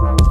Bye.